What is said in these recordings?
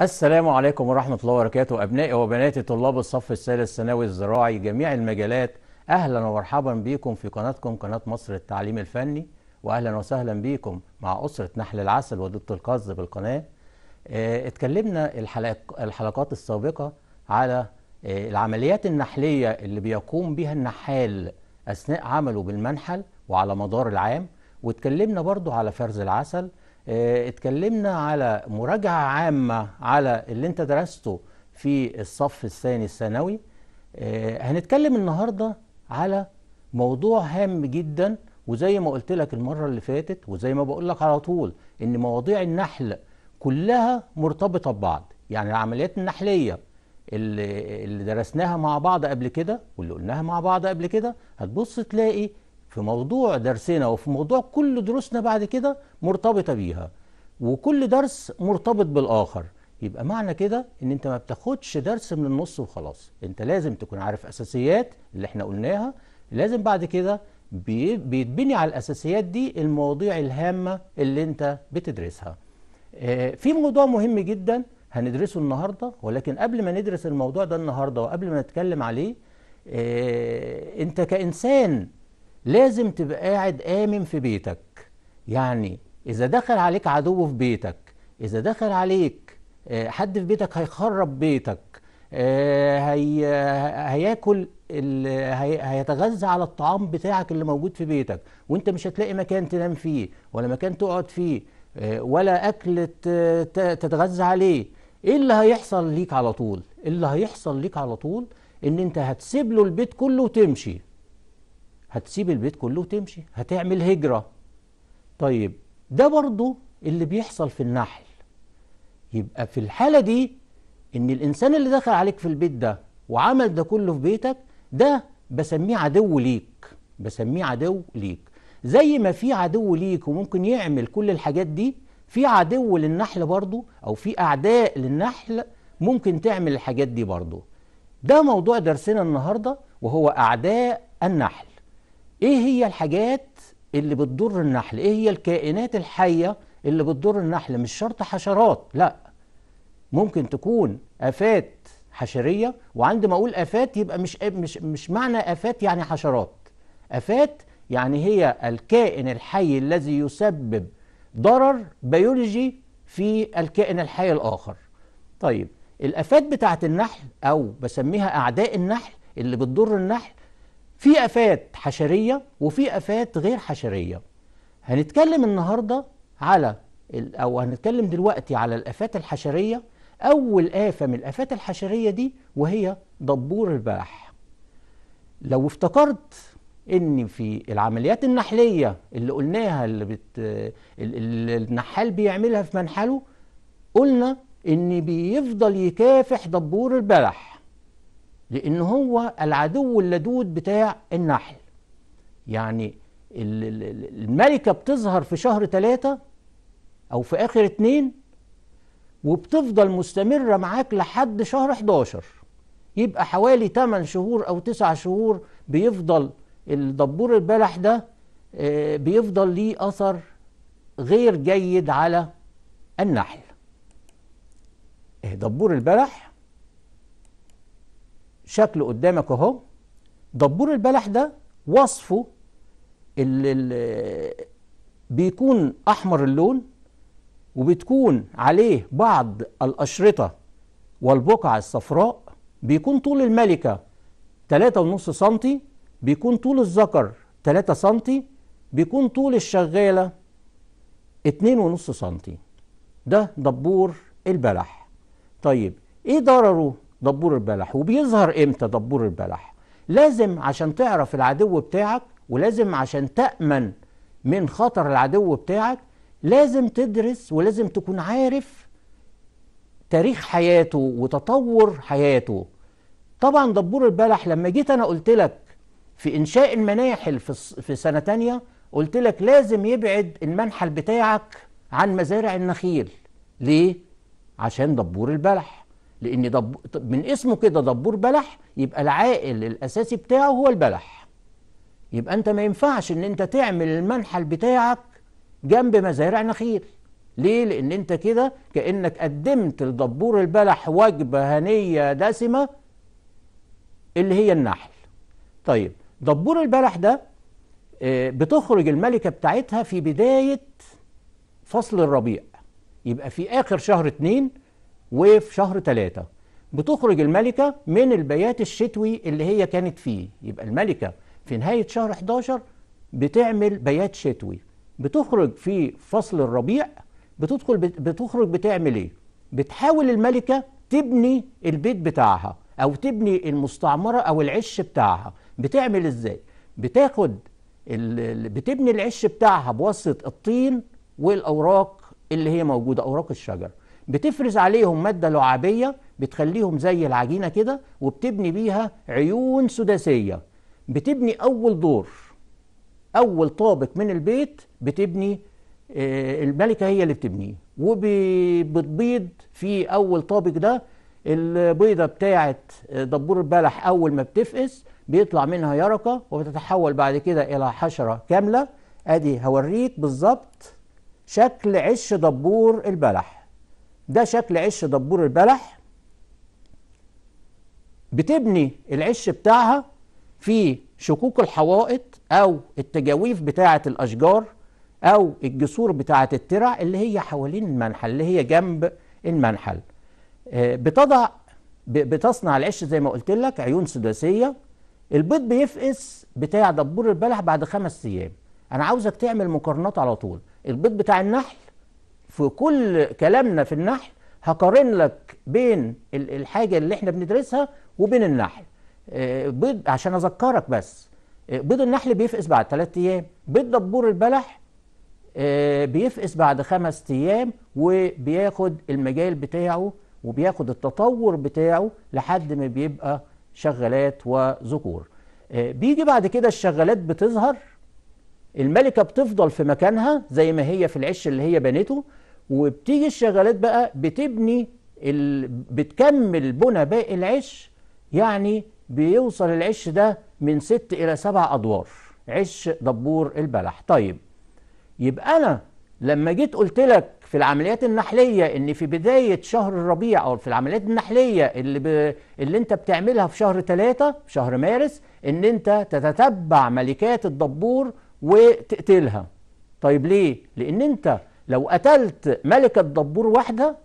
السلام عليكم ورحمة الله وبركاته. أبنائي وبناتي طلاب الصف الثالث الثانوي الزراعي جميع المجالات أهلا ومرحبا بكم في قناتكم قناة مصر التعليم الفني. وأهلا وسهلا بكم مع أسرة نحل العسل ودودة القز بالقناة. آه، اتكلمنا الحلق الحلقات السابقة على آه، العمليات النحلية اللي بيقوم بها النحال أثناء عمله بالمنحل وعلى مدار العام. واتكلمنا برضو على فرز العسل. اتكلمنا على مراجعة عامة على اللي انت درسته في الصف الثاني الثانوي. آه، هنتكلم النهاردة على موضوع هام جدا وزي ما قلت لك المرة اللي فاتت وزي ما بقول لك على طول إن مواضيع النحل كلها مرتبطة ببعض. يعني العمليات النحلية اللي درسناها مع بعض قبل كده واللي قلناها مع بعض قبل كده هتبص تلاقي في موضوع درسنا وفي موضوع كل دروسنا بعد كده مرتبطة بيها وكل درس مرتبط بالآخر. يبقى معنى كده إن أنت ما بتاخدش درس من النص وخلاص. أنت لازم تكون عارف أساسيات اللي إحنا قلناها لازم بعد كده بي- بيتبني على الأساسيات دي المواضيع الهامة اللي أنت بتدرسها. آه، في موضوع مهم جدا هندرسه النهارده ولكن قبل ما ندرس الموضوع ده النهارده وقبل ما نتكلم عليه آه، أنت كإنسان لازم تبقى قاعد آمن في بيتك. يعني إذا دخل عليك عدو في بيتك إذا دخل عليك آه، حد في بيتك هيخرب بيتك آه، هي هياكل هيتغذى على الطعام بتاعك اللي موجود في بيتك وأنت مش هتلاقي مكان تنام فيه ولا مكان تقعد فيه آه، ولا أكل تتغذى عليه. إيه اللي هيحصل ليك على طول؟ اللي هيحصل ليك على طول؟ إن أنت هتسيب له البيت كله وتمشي. هتسيب البيت كله وتمشي هتعمل هجرة. طيب ده برضو اللي بيحصل في النحل. يبقى في الحالة دي إن الإنسان اللي دخل عليك في البيت ده وعمل ده كله في بيتك ده بسميه عدو ليك بسميه عدو ليك. زي ما في عدو ليك وممكن يعمل كل الحاجات دي في عدو للنحل برضو أو في أعداء للنحل ممكن تعمل الحاجات دي برضو. ده موضوع درسنا النهاردة وهو أعداء النحل. إيه هي الحاجات اللي بتضر النحل؟ إيه هي الكائنات الحية اللي بتضر النحل؟ مش شرط حشرات لأ. ممكن تكون آفات حشرية وعندما أقول آفات يبقى مش مش مش معنى آفات يعني حشرات. آفات يعني هي الكائن الحي الذي يسبب ضرر بيولوجي في الكائن الحي الآخر. طيب الآفات بتاعت النحل أو بسميها أعداء النحل اللي بتضر النحل في آفات حشرية وفي آفات غير حشرية. هنتكلم النهاردة على أو هنتكلم دلوقتي على الآفات الحشرية. أول آفة من الآفات الحشرية دي وهي دبور البلح. لو افتكرت إن في العمليات النحلية اللي قلناها اللي بت ال- ال- النحال بيعملها في منحله قلنا إن بيفضل يكافح دبور البلح. لأن هو العدو اللدود بتاع النحل يعني ال- ال- ال- الملكة بتظهر في شهر ثلاثة أو في آخر اتنين وبتفضل مستمرة معاك لحد شهر 11 يبقى حوالي 8 شهور أو 9 شهور بيفضل الدبور البلح ده آه، بيفضل ليه أثر غير جيد على النحل إيه دبور البلح شكله قدامك اهو. دبور البلح ده وصفه اللي بيكون أحمر اللون وبتكون عليه بعض الأشرطة والبقع الصفراء. بيكون طول الملكة 3.5 سنتي بيكون طول الذكر 3 سنتي بيكون طول الشغالة 2.5 سنتي. ده دبور البلح. طيب إيه ضرره؟ دبور البلح. وبيظهر إمتى دبور البلح؟ لازم عشان تعرف العدو بتاعك ولازم عشان تأمن من خطر العدو بتاعك لازم تدرس ولازم تكون عارف تاريخ حياته وتطور حياته. طبعا دبور البلح لما جيت أنا قلت لك في إنشاء المناحل في سنة تانية قلت لك لازم يبعد المنحل بتاعك عن مزارع النخيل. ليه؟ عشان دبور البلح. لأن دب... من اسمه كده دبور بلح يبقى العائل الاساسي بتاعه هو البلح. يبقى انت ما ينفعش ان انت تعمل المنحل بتاعك جنب مزارع نخيل. ليه؟ لأن انت كده كأنك قدمت لدبور البلح وجبة هنية دسمة اللي هي النحل. طيب دبور البلح ده آه، بتخرج الملكة بتاعتها في بداية فصل الربيع. يبقى في آخر شهر اتنين وفي شهر تلاتة. بتخرج الملكة من البيات الشتوي اللي هي كانت فيه. يبقى الملكة في نهاية شهر 11 بتعمل بيات شتوي. بتخرج في فصل الربيع. بتدخل بتخرج بتعمل إيه؟ بتحاول الملكة تبني البيت بتاعها أو تبني المستعمرة أو العش بتاعها. بتعمل إزاي؟ بتاخد بتبني العش بتاعها بواسطة الطين والأوراق اللي هي موجودة أوراق الشجر. بتفرز عليهم مادة لعابية بتخليهم زي العجينة كده وبتبني بيها عيون سداسية. بتبني أول دور أول طابق من البيت بتبني آه، الملكة هي اللي بتبنيه. وبتبيض في أول طابق ده البيضة بتاعة دبور البلح أول ما بتفقس بيطلع منها يرقة وبتتحول بعد كده إلى حشرة كاملة. أدي هوريك بالظبط شكل عش دبور البلح. ده شكل عش دبور البلح. بتبني العش بتاعها في شكوك الحوائط أو التجاويف بتاعة الأشجار أو الجسور بتاعة الترع اللي هي حوالين المنحل اللي هي جنب المنحل. آه، بتضع بتصنع العش زي ما قلت لك عيون سداسية. البيض بيفقس بتاع دبور البلح بعد خمس أيام. أنا عاوزك تعمل مقارنات على طول. البيض بتاع النحل في كل كلامنا في النحل هقارن لك بين الحاجة اللي إحنا بندرسها وبين النحل. آه، بيض عشان أذكرك بس. آه، بيض النحل بيفقس بعد ثلاثة أيام. بيض دبور البلح آه، بيفقس بعد خمس أيام وبياخد المجال بتاعه وبياخد التطور بتاعه لحد ما بيبقى شغالات وذكور. بيجي بعد كده الشغالات بتظهر. الملكة بتفضل في مكانها زي ما هي في العش اللي هي بنته وبتيجي الشغالات بقى بتبني ال... بتكمل بنى باقي العش يعني بيوصل العش ده من ست إلى سبع أدوار. عش دبور البلح. طيب يبقى أنا لما جيت قلت لك في العمليات النحلية إن في بداية شهر الربيع أو في العمليات النحلية اللي, ب... اللي أنت بتعملها في شهر ثلاثة في شهر مارس إن أنت تتتبع ملكات الدبور وتقتلها. طيب ليه؟ لأن أنت لو قتلت ملكة دبور واحدة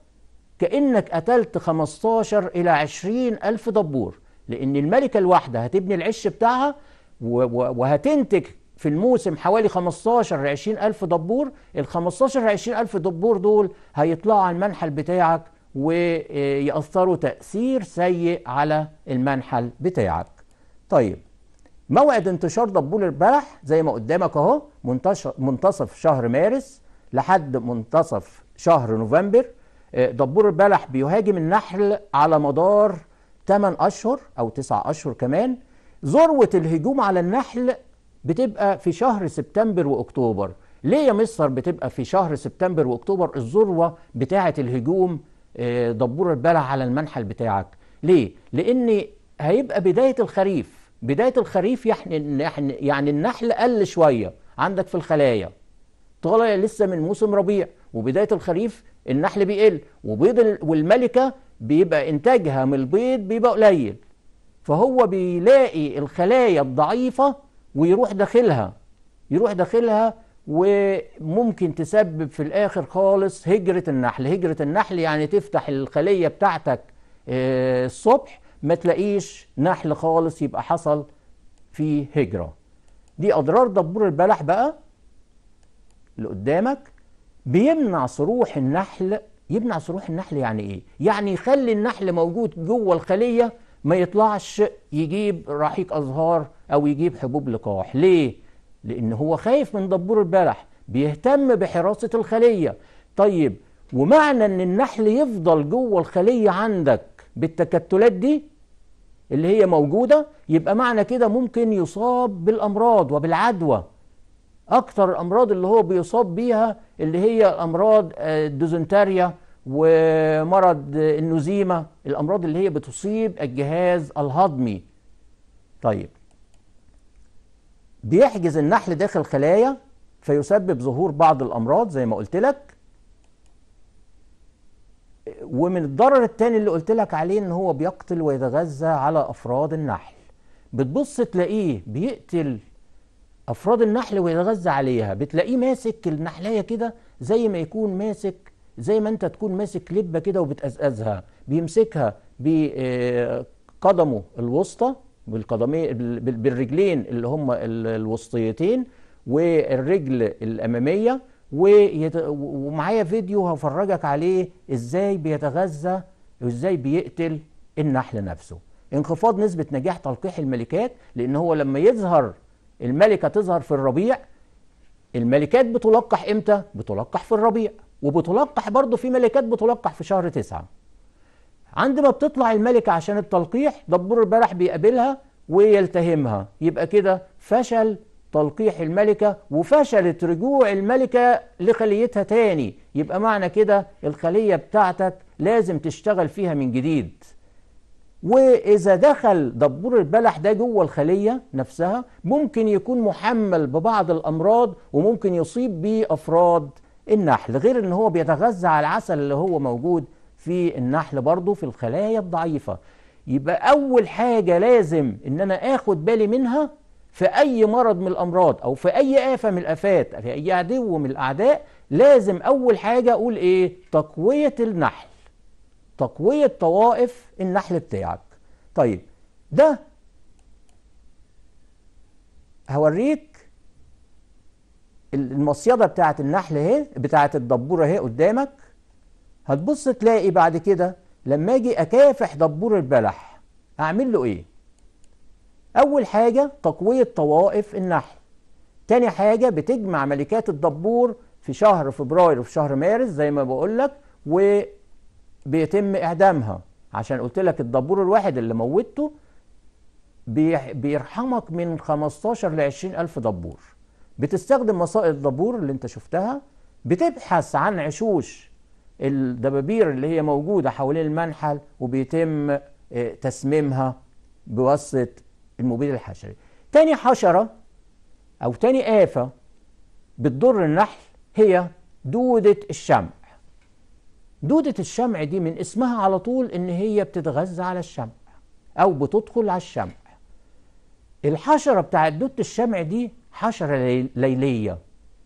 كأنك قتلت 15 إلى 20 ألف دبور. لأن الملكة الواحدة هتبني العش بتاعها وهتنتج في الموسم حوالي 15 ل 20 ألف دبور. ال 15 ل 20 ألف دبور دول هيطلعوا على المنحل بتاعك ويأثروا تأثير سيء على المنحل بتاعك. طيب موعد انتشار دبور البلح زي ما قدامك أهو منتصف شهر مارس. لحد منتصف شهر نوفمبر آه، دبور البلح بيهاجم النحل على مدار 8 أشهر أو 9 أشهر كمان. ذروة الهجوم على النحل بتبقى في شهر سبتمبر وأكتوبر. ليه يا مصر بتبقى في شهر سبتمبر وأكتوبر الذروة بتاعة الهجوم آه، دبور البلح على المنحل بتاعك؟ ليه؟ لأن هيبقى بداية الخريف. بداية الخريف يعني, يعني النحل قل شوية. عندك في الخلايا. طالع لسه من موسم ربيع وبداية الخريف النحل بيقل وبيض والملكة بيبقى إنتاجها من البيض بيبقى قليل. فهو بيلاقي الخلايا الضعيفة ويروح داخلها يروح داخلها وممكن تسبب في الآخر خالص هجرة النحل. هجرة النحل يعني تفتح الخلية بتاعتك آه، الصبح ما تلاقيش نحل خالص يبقى حصل فيه هجرة. دي أضرار دبور البلح بقى اللي قدامك بيمنع صروح النحل. يمنع صروح النحل يعني إيه؟ يعني يخلي النحل موجود جوه الخلية ما يطلعش يجيب رحيق أزهار أو يجيب حبوب لقاح. ليه؟ لأن هو خايف من دبور البلح بيهتم بحراسة الخلية. طيب ومعنى إن النحل يفضل جوه الخلية عندك بالتكتلات دي اللي هي موجودة؟ يبقى معنى كده ممكن يصاب بالأمراض وبالعدوى. أكتر الأمراض اللي هو بيصاب بيها اللي هي امراض آه، الديزنتريا ومرض النزيمه الأمراض اللي هي بتصيب الجهاز الهضمي. طيب. بيحجز النحل داخل خلايا فيسبب ظهور بعض الأمراض زي ما قلت لك. ومن الضرر التاني اللي قلت لك عليه إن هو بيقتل ويتغذى على أفراد النحل. بتبص تلاقيه بيقتل أفراد النحل ويتغذى عليها. بتلاقيه ماسك النحلية كده زي ما يكون ماسك زي ما أنت تكون ماسك لبة كده وبتقزقزها. بيمسكها بقدمه الوسطى بالقدمين بال- بالرجلين اللي هم ال- الوسطيتين والرجل الأمامية. ويت... ومعايا فيديو هفرجك عليه إزاي بيتغذى وإزاي بيقتل النحل نفسه. انخفاض نسبة نجاح تلقيح الملكات لأن هو لما يظهر الملكة تظهر في الربيع الملكات بتلقح إمتى؟ بتلقح في الربيع وبتلقح برضه في ملكات بتلقح في شهر تسعة. عندما بتطلع الملكة عشان التلقيح دبور البلح بيقابلها ويلتهمها. يبقى كده فشل تلقيح الملكة وفشلت رجوع الملكة لخليتها تاني. يبقى معنى كده الخلية بتاعتك لازم تشتغل فيها من جديد. وإذا دخل دبور البلح ده جوه الخلية نفسها ممكن يكون محمل ببعض الأمراض وممكن يصيب بيه أفراد النحل غير إن هو بيتغذى على العسل اللي هو موجود في النحل برضه في الخلايا الضعيفة. يبقى أول حاجة لازم إن أنا آخد بالي منها في أي مرض من الأمراض أو في أي آفة من الآفات في أي عدو من الأعداء لازم أول حاجة أقول إيه؟ تقوية النحل. تقوية طوائف النحل بتاعك. طيب ده هوريك المصيدة بتاعت النحل اهي بتاعت الدبورة اهي قدامك. هتبص تلاقي بعد كده لما أجي اكافح دبور البلح اعمل له إيه؟ أول حاجة تقوية طوائف النحل. تاني حاجة بتجمع ملكات الدبور في شهر فبراير وفي شهر مارس زي ما بقول لك وبيتم إعدامها. عشان قلت لك الدبور الواحد اللي موتته بيرحمك من 15 ل 20 ألف دبور. بتستخدم مصائد الدبور اللي انت شفتها بتبحث عن عشوش الدبابير اللي هي موجودة حوالين المنحل وبيتم آه، تسميمها بواسطة المبيد الحشري. تاني حشرة أو تاني آفة بتضر النحل هي دودة الشمع. دودة الشمع دي من اسمها على طول إن هي بتتغذى على الشمع أو بتدخل على الشمع. الحشرة بتاعت دودة الشمع دي حشرة لي- ليلية.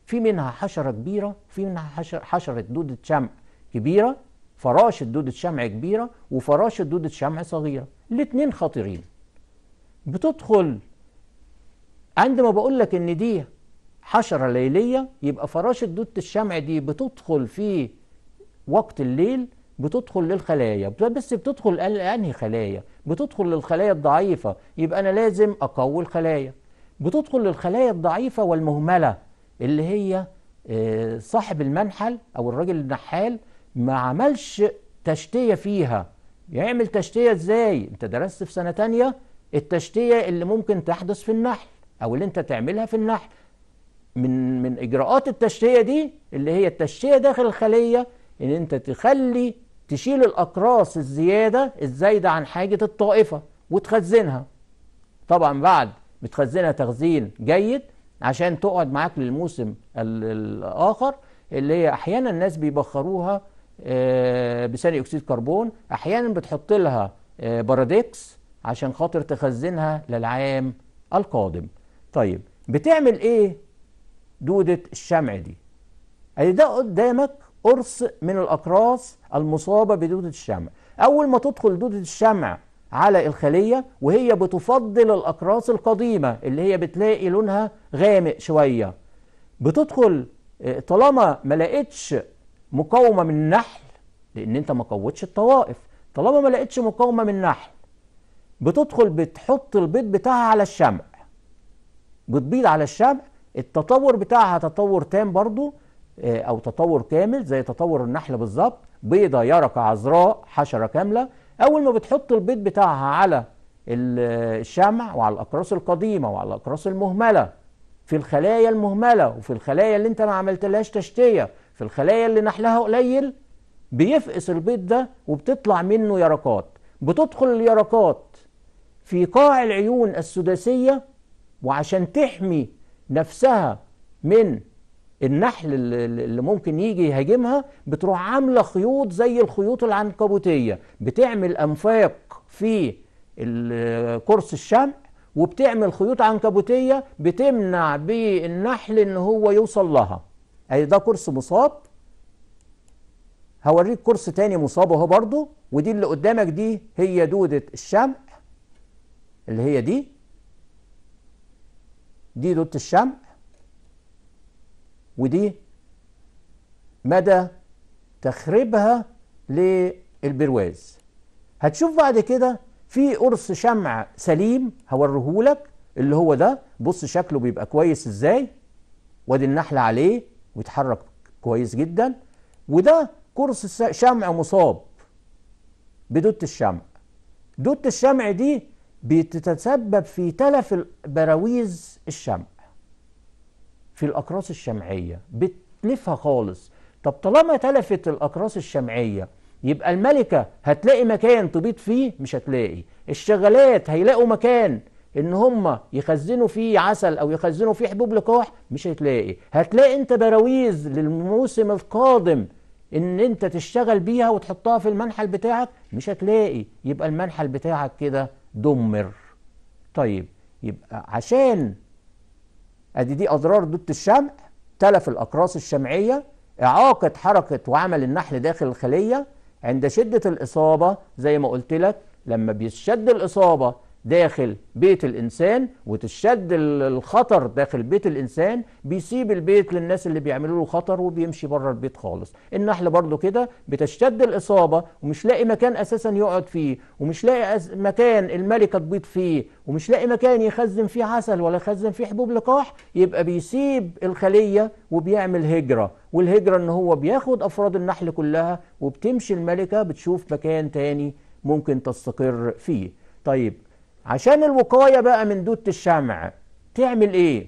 في منها حشرة كبيرة في منها حشرة, حشرة دودة شمع كبيرة فراشة دودة شمع كبيرة وفراشة دودة شمع صغيرة. الاتنين خطيرين. بتدخل عندما بقول لك إن دي حشرة ليلية يبقى فراشة دودة الشمع دي بتدخل في وقت الليل بتدخل للخلايا. بس بتدخل أنهي خلايا؟ بتدخل للخلايا الضعيفة. يبقى أنا لازم أقوي الخلايا. بتدخل للخلايا الضعيفة والمهملة اللي هي آه، صاحب المنحل أو الراجل النحال ما عملش تشتية فيها. يعمل تشتية إزاي؟ أنت درست في سنة تانية التشتية اللي ممكن تحدث في النحل أو اللي أنت تعملها في النحل. من من إجراءات التشتية دي اللي هي التشتية داخل الخلية إن أنت تخلي تشيل الأقراص الزيادة الزايدة عن حاجة الطائفة وتخزنها. طبعا بعد بتخزنها تخزين جيد عشان تقعد معاك للموسم ال- الآخر اللي هي أحيانا الناس بيبخروها آه، بثاني أكسيد كربون أحيانا بتحط لها آه، باراديكس عشان خاطر تخزنها للعام القادم. طيب بتعمل إيه دودة الشمع دي؟ ادي ده قدامك قرص من الاقراص المصابة بدودة الشمع. أول ما تدخل دودة الشمع على الخلية وهي بتفضل الاقراص القديمة اللي هي بتلاقي لونها غامق شوية. بتدخل آه، طالما ما لقيتش مقاومة من النحل لأن أنت ما قوتش الطوائف طالما ما لقيتش مقاومة من النحل بتدخل بتحط البيض بتاعها على الشمع. بتبيض على الشمع التطور بتاعها تطور تام برضو أو تطور كامل زي تطور النحل بالظبط بيضة يرقة عذراء حشرة كاملة. أول ما بتحط البيض بتاعها على ال- الشمع وعلى الأقراص القديمة وعلى الأقراص المهملة في الخلايا المهملة وفي الخلايا اللي أنت ما عملتلهاش تشتية في الخلايا اللي نحلها قليل بيفقس البيض ده وبتطلع منه يرقات. بتدخل اليرقات في قاع العيون السداسية وعشان تحمي نفسها من النحل اللي ممكن يجي يهاجمها بتروح عاملة خيوط زي الخيوط العنكبوتية. بتعمل أنفاق في قرص الشمع وبتعمل خيوط عنكبوتية بتمنع بالنحل إن هو يوصل لها. أي ده قرص مصاب. هوريك قرص تاني مصاب أهو برضو ودي اللي قدامك دي هي دودة الشمع. اللي هي دي. دي دودة الشمع. ودي مدى تخريبها للبرواز. هتشوف بعد كده في قرص شمع سليم هوريهولك اللي هو ده. بص شكله بيبقى كويس إزاي. وادي النحل عليه ويتحرك كويس جدا. وده قرص شمع مصاب بدودة الشمع. دودة الشمع دي بتتسبب في تلف براويز الشمع. في الأقراص الشمعية. بتلفها خالص. طب طالما تلفت الأقراص الشمعية يبقى الملكة هتلاقي مكان تبيض فيه؟ مش هتلاقي. الشغالات هيلاقوا مكان إن هم يخزنوا فيه عسل أو يخزنوا فيه حبوب لقاح؟ مش هتلاقي. هتلاقي أنت براويز للموسم القادم إن أنت تشتغل بيها وتحطها في المنحل بتاعك؟ مش هتلاقي. يبقى المنحل بتاعك كده دمر. طيب يبقى عشان ادي دي اضرار دودة الشمع تلف الاقراص الشمعية اعاقه حركة وعمل النحل داخل الخلية عند شدة الإصابة زي ما قلت لك لما بيشد الإصابة داخل بيت الإنسان وتشد ال- الخطر داخل بيت الإنسان بيسيب البيت للناس اللي بيعملوا له خطر وبيمشي بره البيت خالص. النحل برضو كده بتشتد الإصابة ومش لاقي مكان أساسا يقعد فيه ومش لاقي مكان الملكه تبيض فيه ومش لاقي مكان يخزن فيه عسل ولا يخزن فيه حبوب لقاح يبقى بيسيب الخلية وبيعمل هجرة. والهجرة إن هو بياخد أفراد النحل كلها وبتمشي الملكة بتشوف مكان تاني ممكن تستقر فيه. طيب عشان الوقاية بقى من دودة الشمع تعمل إيه؟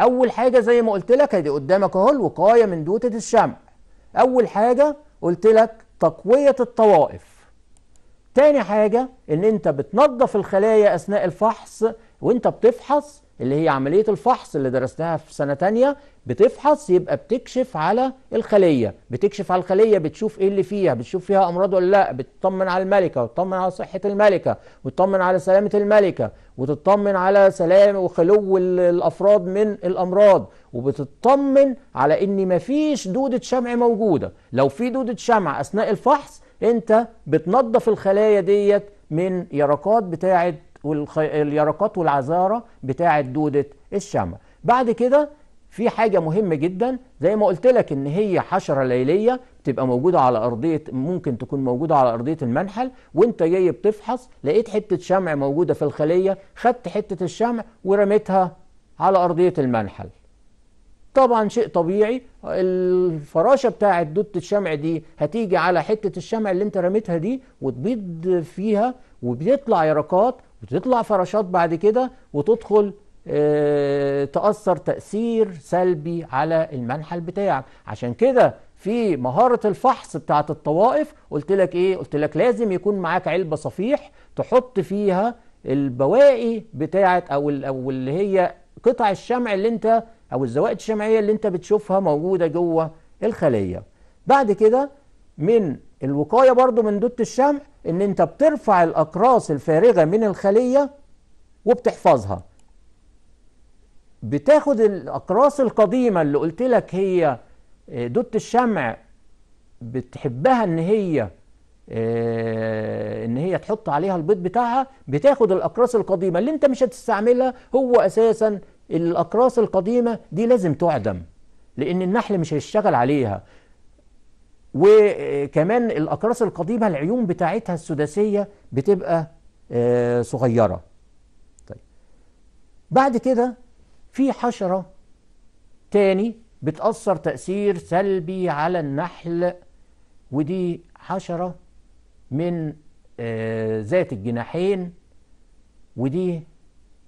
أول حاجة زي ما قلت لك أدي قدامك أهو الوقاية من دودة الشمع. أول حاجة قلت لك تقوية الطوائف. تاني حاجة إن أنت بتنظف الخلايا أثناء الفحص وأنت بتفحص اللي هي عملية الفحص اللي درستها في سنة تانية بتفحص يبقى بتكشف على الخلية. بتكشف على الخلية بتشوف إيه اللي فيها بتشوف فيها أمراض ولا لأ بتطمن على الملكة وتطمن على صحة الملكة وتطمن على سلامة الملكة وتطمن على سلام وخلو ال- الأفراد من الأمراض وبتطمن على إن مفيش دودة شمع موجودة. لو في دودة شمع أثناء الفحص أنت بتنظف الخلايا ديت من يرقات بتاعة والخ... اليرقات والعذاره بتاعة دودة الشمع. بعد كده في حاجة مهمة جدا زي ما قلت لك إن هي حشرة ليلية بتبقى موجودة على أرضية ممكن تكون موجودة على أرضية المنحل وأنت جاي بتفحص لقيت حتة شمع موجودة في الخلية خدت حتة الشمع ورميتها على أرضية المنحل. طبعا شيء طبيعي الفراشة بتاعة دودة الشمع دي هتيجي على حتة الشمع اللي أنت رميتها دي وتبيض فيها وبيطلع يرقات وتطلع فراشات بعد كده وتدخل آه، تأثر تأثير سلبي على المنحل بتاعك. عشان كده في مهارة الفحص بتاعت الطوائف قلت لك إيه؟ قلت لك لازم يكون معاك علبة صفيح تحط فيها البواقي بتاعت أو أو اللي هي قطع الشمع اللي أنت أو الزوائد الشمعية اللي أنت بتشوفها موجودة جوه الخلية. بعد كده من الوقاية برضو من دودة الشمع إن أنت بترفع الأقراص الفارغة من الخلية وبتحفظها. بتاخد الأقراص القديمة اللي قلت لك هي آه، دودة الشمع بتحبها إن هي آه، إن هي تحط عليها البيض بتاعها بتاخد الأقراص القديمة اللي أنت مش هتستعملها هو أساسا الأقراص القديمة دي لازم تعدم لأن النحل مش هيشتغل عليها. وكمان الأقراص القديمة العيون بتاعتها السداسية بتبقى آه، صغيرة. طيب. بعد كده في حشرة تاني بتأثر تأثير سلبي على النحل ودي حشرة من آه، ذات الجناحين ودي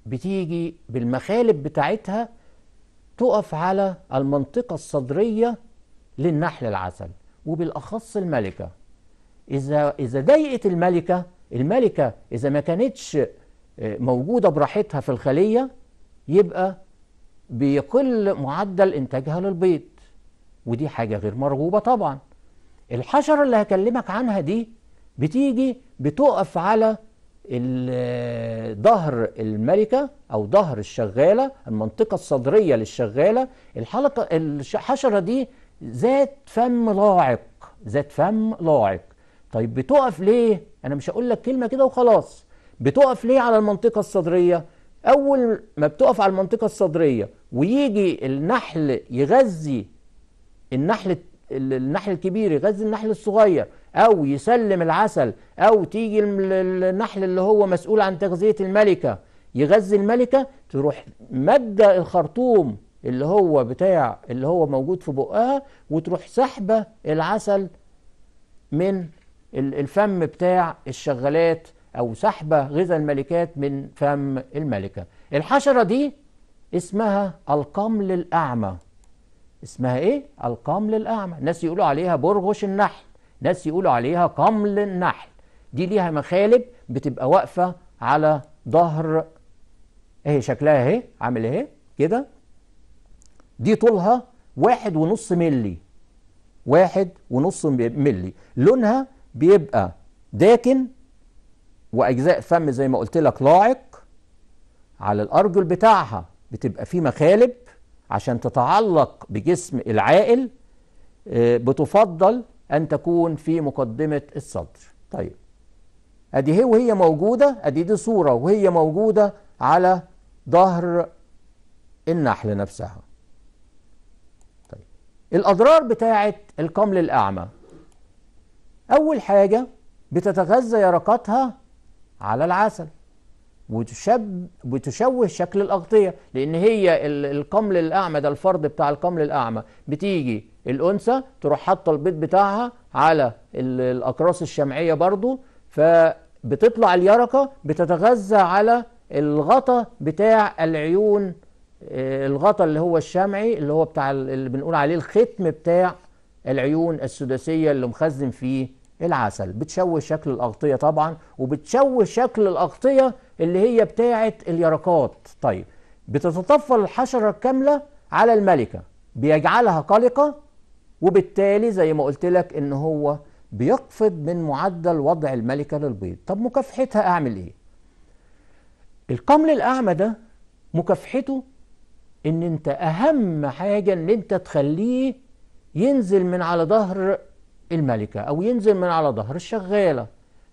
بتيجي بالمخالب بتاعتها تقف على المنطقة الصدرية للنحل العسل. وبالأخص الملكة. إذا إذا ضايقت الملكة الملكة إذا ما كانتش آه، موجودة براحتها في الخلية يبقى بيقل معدل إنتاجها للبيض. ودي حاجة غير مرغوبة طبعا. الحشرة اللي هكلمك عنها دي بتيجي بتقف على ال- ظهر الملكة أو ظهر الشغالة المنطقة الصدرية للشغالة. الحلقة الحشرة دي ذات فم لاعق ذات فم لاعق طيب بتقف ليه؟ أنا مش هقول لك كلمة كده وخلاص بتقف ليه على المنطقة الصدرية؟ أول ما بتقف على المنطقة الصدرية ويجي النحل يغذي النحل النحل الكبير يغذي النحل الصغير أو يسلم العسل أو تيجي النحل اللي هو مسؤول عن تغذية الملكة يغذي الملكة تروح مادة الخرطوم اللي هو بتاع اللي هو موجود في بقها وتروح سحبة العسل من ال- الفم بتاع الشغالات أو سحبة غذاء الملكات من فم الملكة. الحشرة دي اسمها القمل الأعمى. اسمها إيه؟ القمل الأعمى. ناس يقولوا عليها برغش النحل ناس يقولوا عليها قمل النحل. دي ليها مخالب بتبقى واقفة على ظهر اهي شكلها اهي عامل اهي كده؟ دي طولها واحد ونص ملي واحد ونص ملي لونها بيبقى داكن وأجزاء فم زي ما قلت لك لاعق. على الأرجل بتاعها بتبقى فيه مخالب عشان تتعلق بجسم العائل آه، بتفضل أن تكون في مقدمة الصدر. طيب. أدي هي وهي موجودة أدي دي صورة وهي موجودة على ظهر النحل نفسها. الأضرار بتاعه القمل الأعمى. أول حاجة بتتغذى يرقاتها على العسل وتشب وتشوه شكل الأغطية لأن هي ال- القمل الأعمى ده الفرد بتاع القمل الأعمى بتيجي الأنثى تروح حاطة البيض بتاعها على ال- الأقراص الشمعية برضو فبتطلع اليرقة بتتغذى على الغطا بتاع العيون الغطا اللي هو الشمعي اللي هو بتاع ال- اللي بنقول عليه الختم بتاع العيون السداسية اللي مخزن فيه العسل. بتشوه شكل الأغطية طبعا وبتشوه شكل الأغطية اللي هي بتاعة اليرقات. طيب بتتطفل الحشرة الكاملة على الملكة. بيجعلها قلقة وبالتالي زي ما قلت لك إن هو بيخفض من معدل وضع الملكة للبيض. طب مكافحتها أعمل إيه؟ القمل الأعمى ده مكافحته إن أنت أهم حاجة ان أنت تخليه ينزل من على ظهر الملكة أو ينزل من على ظهر الشغالة.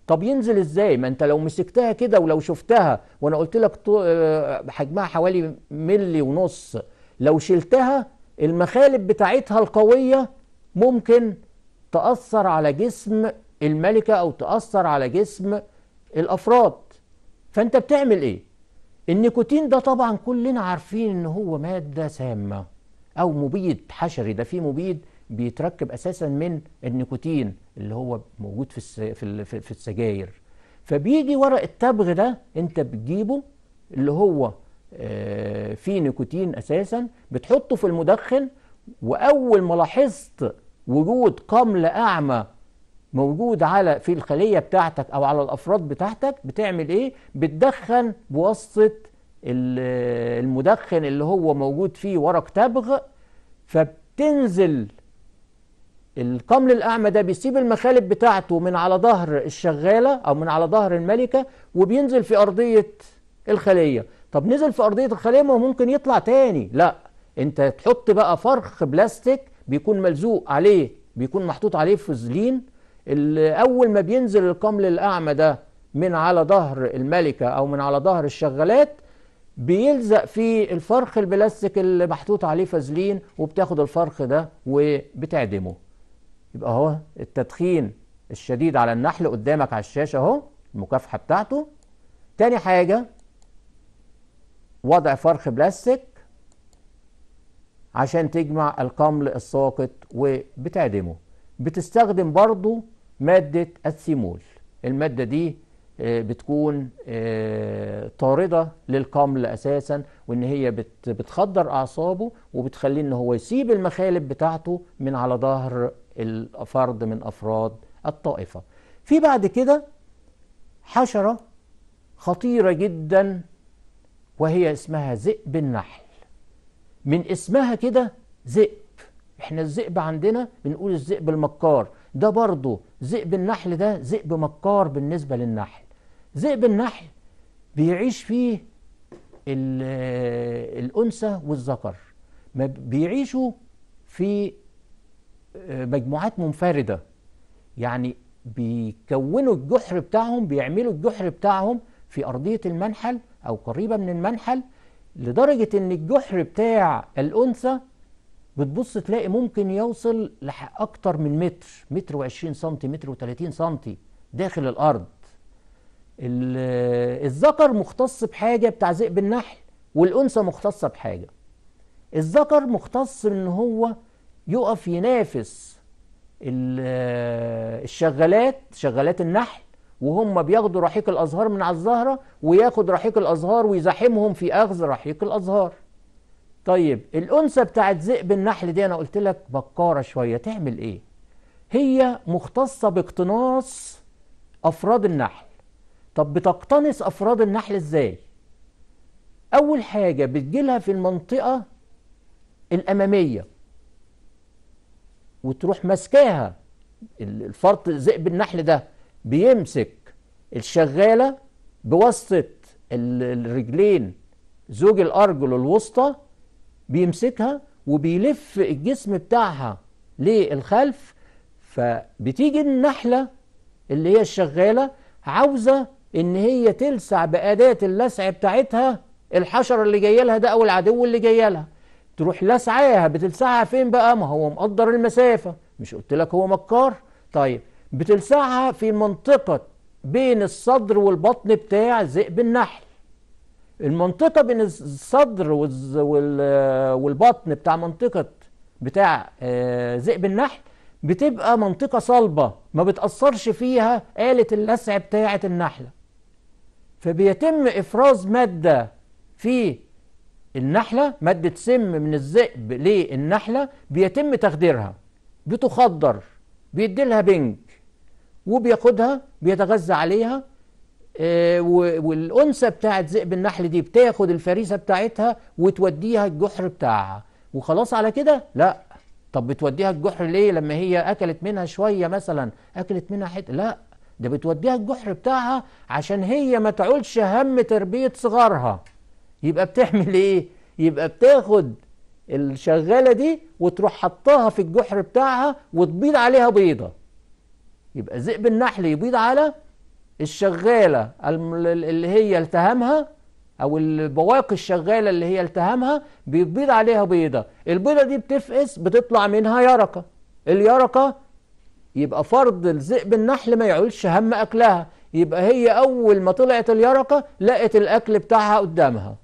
طب ينزل إزاي؟ ما أنت لو مسكتها كده ولو شفتها وأنا قلت لك آه، حجمها حوالي ملي ونص لو شلتها المخالب بتاعتها القوية ممكن تأثر على جسم الملكة أو تأثر على جسم الأفراد. فأنت بتعمل إيه؟ النيكوتين ده طبعا كلنا عارفين إن هو مادة سامة أو مبيد حشري ده فيه مبيد بيتركب أساسا من النيكوتين اللي هو موجود في. في في في السجاير فبيجي ورق التبغ ده أنت بتجيبه اللي هو آه، فيه نيكوتين أساسا بتحطه في المدخن وأول ما لاحظت وجود قمل أعمى موجود على في الخلية بتاعتك أو على الأفراد بتاعتك بتعمل إيه؟ بتدخن بواسطة ال- المدخن اللي هو موجود فيه ورق تبغ فبتنزل القمل الأعمى ده بيسيب المخالب بتاعته من على ظهر الشغالة أو من على ظهر الملكة وبينزل في أرضية الخلية. طب نزل في أرضية الخلية ما هو ممكن يطلع تاني. لا أنت تحط بقى فرخ بلاستيك بيكون ملزوق عليه بيكون محطوط عليه فوزلين أول ما بينزل القمل الأعمى ده من على ظهر الملكة أو من على ظهر الشغالات بيلزق في الفرخ البلاستيك اللي محطوط عليه فازلين وبتاخد الفرخ ده وبتعدمه. يبقى هو التدخين الشديد على النحل قدامك على الشاشة أهو المكافحة بتاعته. تاني حاجة وضع فرخ بلاستيك عشان تجمع القمل الساقط وبتعدمه. بتستخدم برضو مادة الثيمول المادة دي آه، بتكون آه، طاردة للقمل أساسا وإن هي بت- بتخدر أعصابه وبتخليه إن هو يسيب المخالب بتاعته من على ظهر الفرد من أفراد الطائفة. في بعد كده حشرة خطيرة جدا وهي اسمها ذئب النحل. من اسمها كده ذئب. إحنا الذئب عندنا بنقول الذئب المكار. ده برضه ذئب النحل ده ذئب مكار بالنسبة للنحل. ذئب النحل بيعيش فيه الأنثى والذكر. بيعيشوا في مجموعات منفردة. يعني بيكونوا الجحر بتاعهم بيعملوا الجحر بتاعهم في أرضية المنحل أو قريبة من المنحل لدرجة إن الجحر بتاع الأنثى بتبص تلاقي ممكن يوصل لأكتر من متر متر وعشرين سنتي متر وتلاتين سنتي داخل الأرض. الذكر مختص بحاجة بتاع ذئب النحل والأنثى مختصة بحاجة. الذكر مختص إن هو يقف ينافس الشغالات شغالات النحل وهم بياخدوا رحيق الأزهار من على الزهرة وياخد رحيق الأزهار ويزاحمهم في أخذ رحيق الأزهار. طيب الأنثى بتاعت ذئب النحل دي أنا قلت لك بكارة شوية تعمل إيه؟ هي مختصة باقتناص أفراد النحل. طب بتقتنص أفراد النحل إزاي؟ أول حاجة بتجيلها في المنطقة الأمامية وتروح ماسكاها. الفرط ذئب النحل ده بيمسك الشغالة بواسطة الرجلين زوج الأرجل الوسطى بيمسكها وبيلف الجسم بتاعها للخلف فبتيجي النحلة اللي هي الشغالة عاوزة إن هي تلسع بأداة اللسع بتاعتها الحشرة اللي جاية لها ده أو العدو اللي جاية لها. تروح لسعاها بتلسعها فين بقى؟ ما هو مقدر المسافة. مش قلت لك هو مكار؟ طيب بتلسعها في منطقة بين الصدر والبطن بتاع ذئب النحل. المنطقة بين الصدر والبطن بتاع منطقة بتاع ذئب النحل بتبقى منطقة صلبة ما بتأثرش فيها آلة اللسع بتاعة النحلة. فبيتم إفراز مادة في النحلة مادة سم من الذئب للنحلة بيتم تخديرها. بتخدر بيديلها بنج وبياخدها بيتغذى عليها آه والأنثى بتاعت ذئب النحل دي بتاخد الفريسة بتاعتها وتوديها الجحر بتاعها. وخلاص على كده؟ لا. طب بتوديها الجحر ليه لما هي أكلت منها شوية مثلا؟ أكلت منها حتة لا. ده بتوديها الجحر بتاعها عشان هي ما تعولش هم تربية صغارها. يبقى بتعمل إيه؟ يبقى بتاخد الشغالة دي وتروح حطاها في الجحر بتاعها وتبيض عليها بيضة. يبقى ذئب النحل يبيض على الشغالة اللي هي التهمها أو البواقي الشغالة اللي هي التهمها بيبيض عليها بيضة. البيضة دي بتفقس بتطلع منها يرقة. اليرقة يبقى فرض الذئب النحل ما يعولش هم أكلها. يبقى هي أول ما طلعت اليرقة لقت الأكل بتاعها قدامها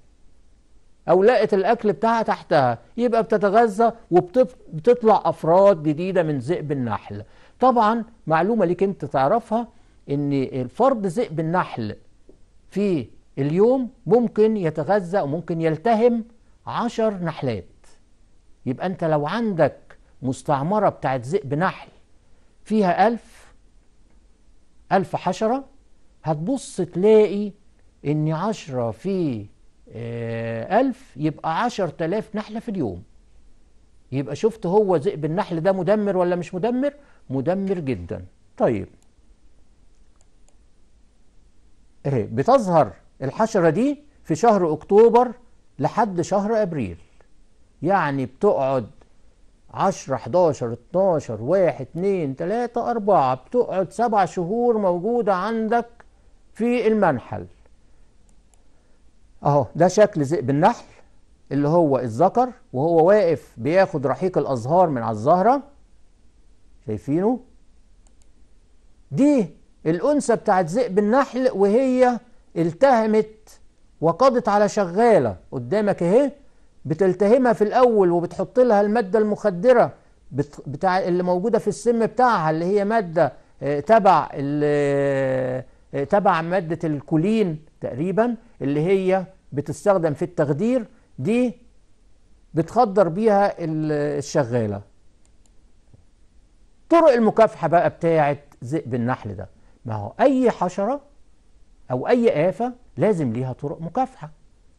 أو لقت الأكل بتاعها تحتها. يبقى بتتغذى وبتطلع أفراد جديدة من ذئب النحل. طبعا معلومة ليك أنت تعرفها إن الفرد ذئب النحل في اليوم ممكن يتغذى وممكن يلتهم عشر نحلات. يبقى أنت لو عندك مستعمرة بتاعت ذئب نحل فيها ألف ألف حشرة هتبص تلاقي إن عشرة في ألف يبقى عشر تلاف نحلة في اليوم. يبقى شفت هو ذئب النحل ده مدمر ولا مش مدمر؟ مدمر جدا. طيب اهي بتظهر الحشرة دي في شهر أكتوبر لحد شهر أبريل. يعني بتقعد عشرة حداشر اتناشر واحد اتنين تلاتة أربعة بتقعد سبع شهور موجودة عندك في المنحل. أهو ده شكل ذئب النحل اللي هو الذكر وهو واقف بياخد رحيق الأزهار من على الزهرة. شايفينه؟ دي الأنثى بتاعت ذئب النحل وهي التهمت وقضت على شغالة. قدامك اهي بتلتهمها في الأول وبتحط لها المادة المخدرة بتاع اللي موجودة في السم بتاعها اللي هي مادة تبع تبع مادة الكولين تقريبا اللي هي بتستخدم في التخدير. دي بتخدر بيها الشغالة. طرق المكافحة بقى بتاعت ذئب النحل ده. ما هو أي حشرة أو أي آفة لازم ليها طرق مكافحة.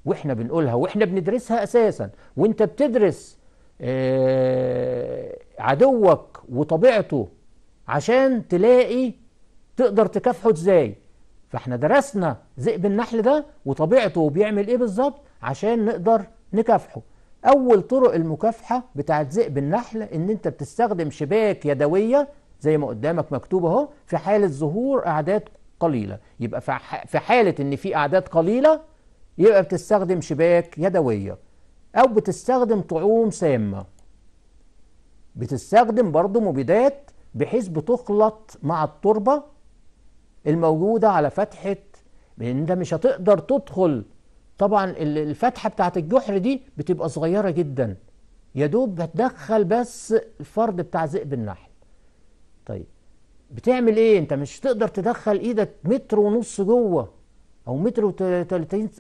وإحنا بنقولها وإحنا بندرسها أساسا. وإنت بتدرس آه، عدوك وطبيعته عشان تلاقي تقدر تكافحه إزاي. فإحنا درسنا ذئب النحل ده وطبيعته بيعمل إيه بالظبط؟ عشان نقدر نكافحه. أول طرق المكافحة بتاعت ذئب النحل إن أنت بتستخدم شباك يدوية زي ما قدامك مكتوب اهو في حالة ظهور أعداد قليلة. يبقى في ح- في حالة إن في أعداد قليلة يبقى بتستخدم شباك يدوية. أو بتستخدم طعوم سامة. بتستخدم برضو مبيدات بحيث بتخلط مع التربة الموجودة على لأن أنت مش هتقدر تدخل. طبعا ال- الفتحة بتاعت الجحر دي بتبقى صغيرة جدا. يا دوب هتدخل بس الفرد بتاع ذئب النحل. طيب. بتعمل إيه؟ أنت مش تقدر تدخل إيدك متر ونص جوه أو متر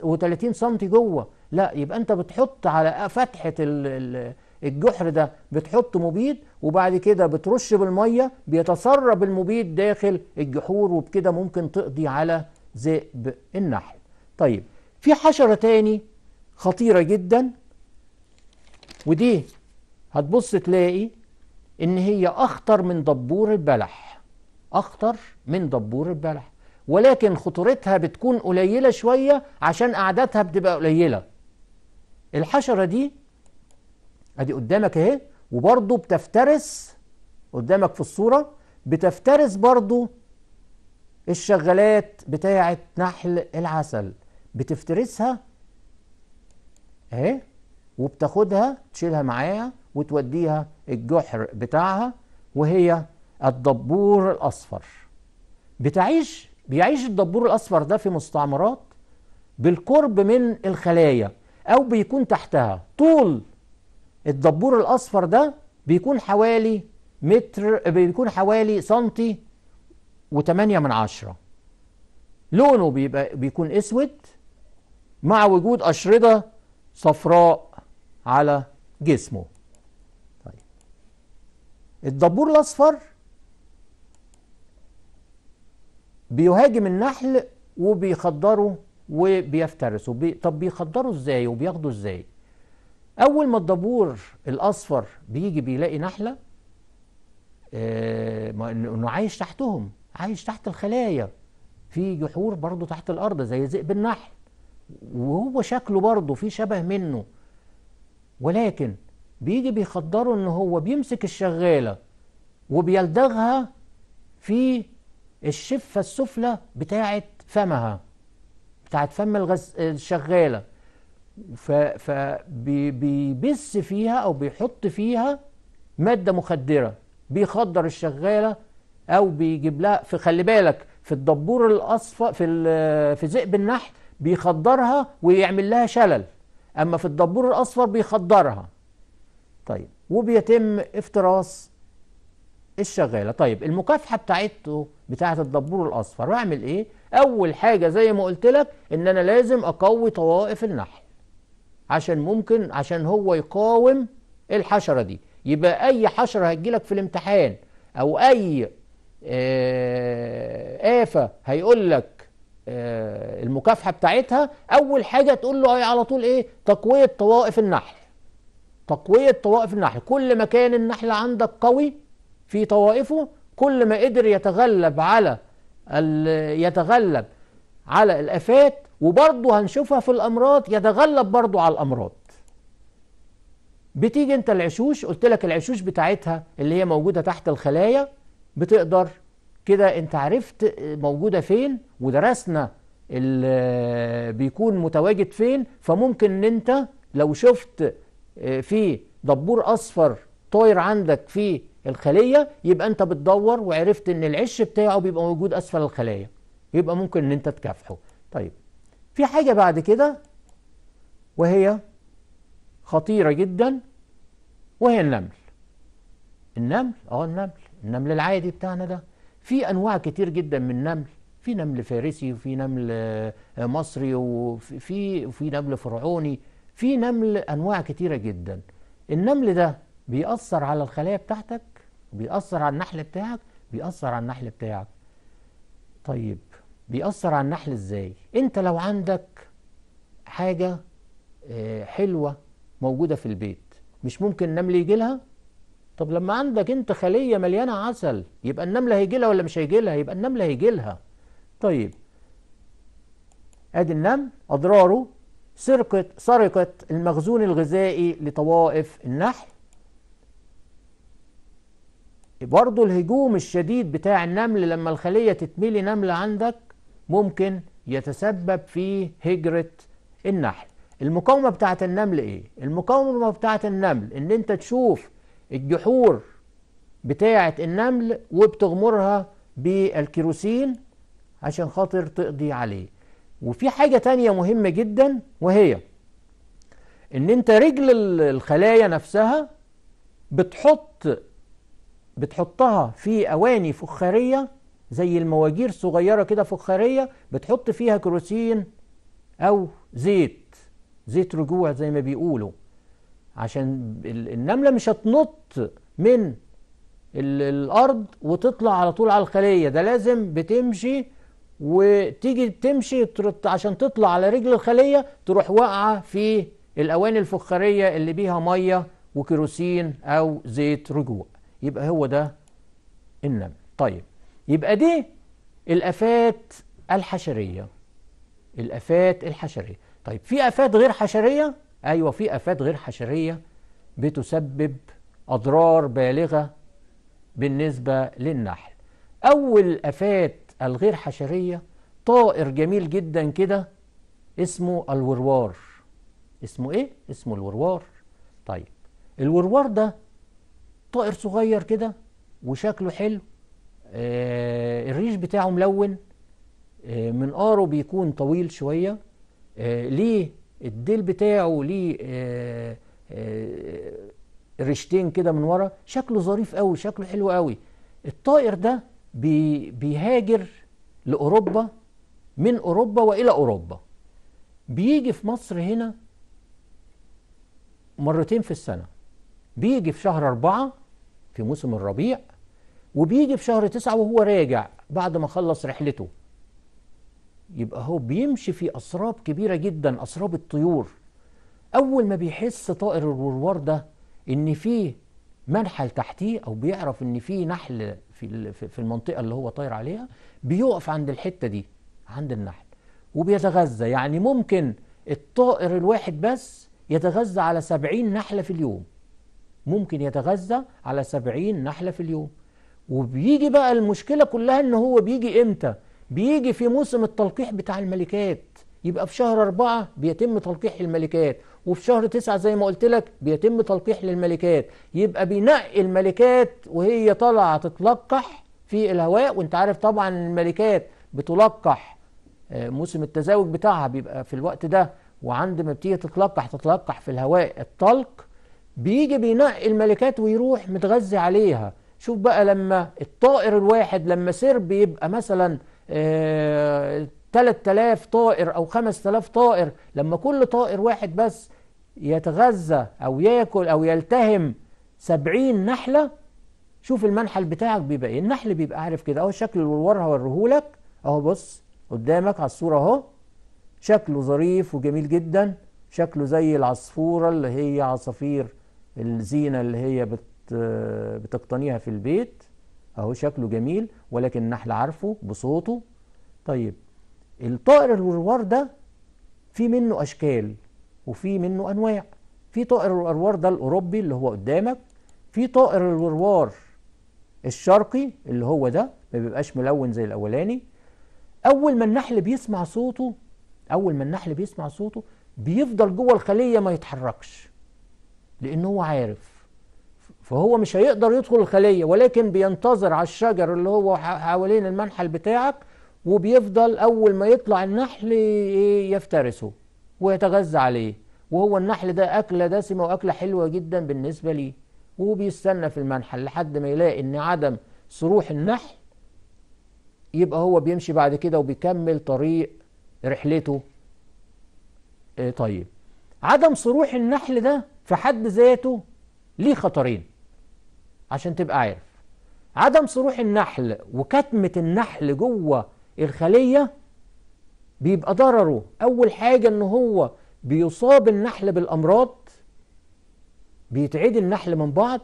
و30 سنتي جوه. لا يبقى أنت بتحط على فتحة ال- ال- الجحر ده بتحط مبيد وبعد كده بترش بالمية بيتسرب المبيد داخل الجحور وبكده ممكن تقضي على ذئب النحل. طيب في حشرة تاني خطيرة جدا ودي هتبص تلاقي إن هي أخطر من دبور البلح أخطر من دبور البلح. ولكن خطورتها بتكون قليلة شوية عشان اعدادها بتبقى قليلة. الحشرة دي أدي قدامك أهي وبرضه بتفترس قدامك في الصورة بتفترس برضه الشغالات بتاعة نحل العسل. بتفترسها أهي وبتاخدها تشيلها معاها وتوديها الجحر بتاعها وهي الدبور الأصفر. بتعيش بيعيش الدبور الأصفر ده في مستعمرات بالقرب من الخلايا أو بيكون تحتها. طول الدبور الأصفر ده بيكون حوالي متر بيكون حوالي سنتي وتمانية من عشرة. لونه بيبقى بيكون أسود مع وجود أشرطة صفراء على جسمه. الدبور الأصفر بيهاجم النحل وبيخدره وبيفترسه. بي... طب بيخدره إزاي وبياخده إزاي؟ أول ما الدبور الأصفر بيجي بيلاقي نحلة آه إنه عايش تحتهم عايش تحت الخلايا. في جحور برضه تحت الأرض زي ذئب النحل وهو شكله برضه في شبه منه. ولكن بيجي بيخدره إن هو بيمسك الشغالة وبيلدغها في الشفة السفلى بتاعه فمها بتاعه فم الغز... الشغالة. فبيبث فيها أو بيحط فيها مادة مخدرة. بيخدر الشغالة أو بيجيب لها في خلي بالك في الدبور الاصفر في في ذئب النحل بيخدرها ويعمل لها شلل. أما في الدبور الاصفر بيخدرها. طيب وبيتم افتراس الشغالة. طيب المكافحة بتاعته بتاعة الدبور الأصفر بعمل إيه؟ أول حاجة زي ما قلت لك إن أنا لازم أقوي طوائف النحل عشان ممكن عشان هو يقاوم الحشرة دي. يبقى أي حشرة هتجيلك في الامتحان أو أي آه، آفة هيقول لك آه، المكافحة بتاعتها أول حاجة تقول له على طول إيه؟ تقوية طوائف النحل. تقوية طوائف النحل. كل ما كان النحل عندك قوي في طوائفه كل ما قدر يتغلب على يتغلب على الآفات وبرضه هنشوفها في الأمراض يتغلب برضه على الأمراض. بتيجي انت العشوش قلت لك العشوش بتاعتها اللي هي موجودة تحت الخلايا بتقدر كده انت عرفت موجودة فين ودرسنا ال- بيكون متواجد فين فممكن ان انت لو شفت في دبور أصفر طاير عندك في الخلية يبقى أنت بتدور وعرفت إن العش بتاعه بيبقى موجود أسفل الخلايا يبقى ممكن إن أنت تكافحه. طيب في حاجة بعد كده وهي خطيرة جدا وهي النمل. النمل آه النمل النمل العادي بتاعنا ده. في أنواع كتير جدا من النمل في نمل فارسي وفي نمل آه، مصري وفي في نمل فرعوني. في نمل أنواع كتيرة جدا. النمل ده بيأثر على الخلايا بتاعتك بيأثر على النحل بتاعك بيأثر على النحل بتاعك. طيب بيأثر على النحل إزاي؟ أنت لو عندك حاجة آه، حلوة موجودة في البيت مش ممكن النمل يجي لها؟ طب لما عندك أنت خلية مليانة عسل يبقى النملة هيجي لها ولا مش هيجي لها؟ يبقى النملة هيجي لها. طيب أدي النمل أضراره سرقة المخزون الغذائي لطوائف النحل. برضه الهجوم الشديد بتاع النمل لما الخلية تتملي نملة عندك ممكن يتسبب في هجرة النحل. المقاومة بتاعت النمل إيه؟ المقاومة بتاعت النمل إن أنت تشوف الجحور بتاعت النمل وبتغمرها بالكيروسين عشان خاطر تقضي عليه. وفي حاجة تانية مهمة جدا وهي إن أنت رجل الخلايا نفسها بتحط بتحطها في أواني فخارية زي المواجير صغيرة كده فخارية بتحط فيها كيروسين أو زيت زيت رجوع زي ما بيقولوا. عشان النملة مش هتنط من الأرض وتطلع على طول على الخلية ده لازم بتمشي وتيجي تمشي عشان تطلع على رجل الخلية تروح واقعة في الأواني الفخارية اللي بيها مية وكيروسين أو زيت رجوع. يبقى هو ده النمل. طيب يبقى دي الآفات الحشرية. الآفات الحشرية. طيب في آفات غير حشرية؟ أيوة في آفات غير حشرية بتسبب أضرار بالغة بالنسبة للنحل. أول آفات الغير حشرية طائر جميل جدا كده اسمه الوروار اسمه إيه؟ اسمه الوروار طيب الوروار ده طائر صغير كده وشكله حلو آه الريش بتاعه ملون آه منقاره بيكون طويل شوية آه ليه الديل بتاعه ليه آه آه ريشتين كده من ورا شكله ظريف قوي شكله حلو قوي الطائر ده بي بيهاجر لأوروبا من أوروبا وإلى أوروبا. بيجي في مصر هنا مرتين في السنة. بيجي في شهر أربعة في موسم الربيع وبيجي في شهر تسعة وهو راجع بعد ما خلص رحلته. يبقى هو بيمشي في أسراب كبيرة جدا أسراب الطيور. أول ما بيحس طائر الوروار ده إن فيه منحل تحتيه أو بيعرف إن فيه نحل في في المنطقة اللي هو طاير عليها بيقف عند الحتة دي عند النحل وبيتغذى. يعني ممكن الطائر الواحد بس يتغذى على سبعين نحلة في اليوم. ممكن يتغذى على سبعين نحلة في اليوم. وبيجي بقى المشكلة كلها إن هو بيجي إمتى؟ بيجي في موسم التلقيح بتاع الملكات. يبقى في شهر أربعة بيتم تلقيح الملكات وفي شهر تسعة زي ما قلت لك بيتم تلقيح للملكات يبقى بينقي الملكات وهي طالعة تتلقح في الهواء وأنت عارف طبعا الملكات بتلقح موسم التزاوج بتاعها بيبقى في الوقت ده وعند ما بتيجي تتلقح تتلقح في الهواء الطلق بيجي بينقي الملكات ويروح متغذي عليها. شوف بقى لما الطائر الواحد لما سرب يبقى مثلا آه 3000 طائر أو 5000 طائر. لما كل طائر واحد بس يتغذى أو يأكل أو يلتهم 70 نحلة شوف المنحل بتاعك بيبقى إيه. النحل بيبقى عارف كده أهو شكل الورور هوريهولك. أهو بص قدامك على الصورة أهو. شكله ظريف وجميل جدا. شكله زي العصفورة اللي هي عصافير الزينة اللي هي بت بتقتنيها في البيت. أهو شكله جميل ولكن النحل عارفه بصوته. طيب الطائر الوروار ده في منه أشكال وفي منه أنواع. في طائر الوروار ده الأوروبي اللي هو قدامك في طائر الوروار الشرقي اللي هو ده ما بيبقاش ملون زي الأولاني. أول ما النحل بيسمع صوته أول ما النحل بيسمع صوته بيفضل جوه الخلية ما يتحركش لأن هو عارف. فهو مش هيقدر يدخل الخلية ولكن بينتظر على الشجر اللي هو حوالين المنحل بتاعك وبيفضل أول ما يطلع النحل يفترسه ويتغذى عليه. وهو النحل ده أكلة دسمة وأكلة حلوة جدا بالنسبة ليه وهو بيستنى في المنحل لحد ما يلاقي إن عدم صروح النحل يبقى هو بيمشي بعد كده وبيكمل طريق رحلته. آه طيب. عدم صروح النحل ده في حد ذاته ليه خطرين عشان تبقى عارف. عدم صروح النحل وكتمة النحل جوه الخلية بيبقى ضرره. أول حاجة إن هو بيصاب النحل بالأمراض بيتعدي النحل من بعض